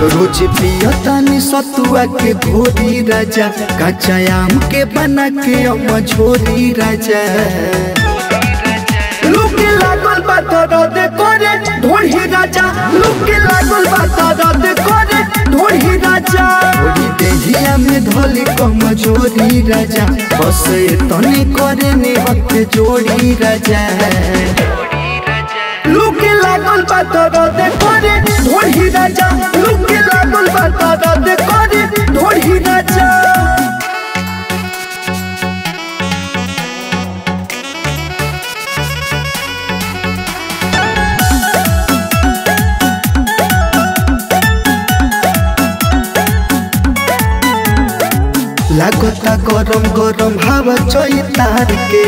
रोज पियतानी सतुआ के घोरी राजा कच्चा आम के बना के अम झोरी राजा। लुके लागल बा दर्द करे ढोढ़ी राजा। लुके लागल बा दर्द करे ढोढ़ी राजा। ढोढ़ी देहिया में धोली कमज़ोरी राजा बस तने करे ने हक जोड़ी राजा। लागता गरम गरम हवा चैतार के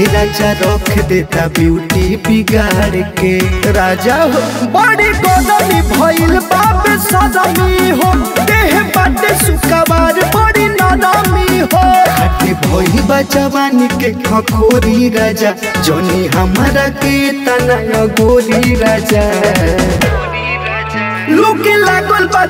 ए राजा रख देता ब्यूटी बिगाड़ के राजा हो बड़ी गरमी भइल बाबे सदमी हो। देह बाटे सुकवार बड़ी नरमी हो। खाटी भइल बा जवानी के खखोरी राजा। जोनी हमारा के तना गोरी राजा। लुके लागल बा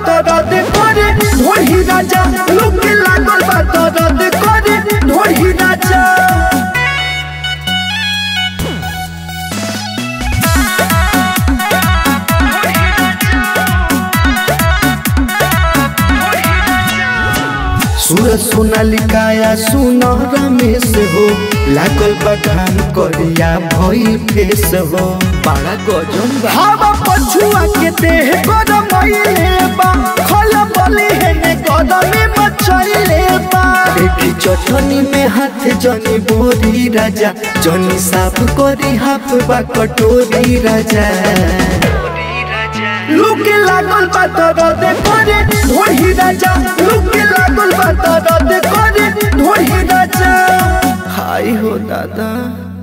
सूरज सोनालिकाया सुनहरा में से हो। लागल बा करिया भई फेस हो। बड़ा गजन बा। हवा पछुआ के देह गरम आइले बा। खला बली है ने गरम मचैले बा। देखी चटनी में हाथ जनी बोरी राजा। जनी साफ़ करी हाथ बा कटोरी राजा। लुके लागल बा बा दर्द करे ढोढ़ी राजा। हाय हो दादा।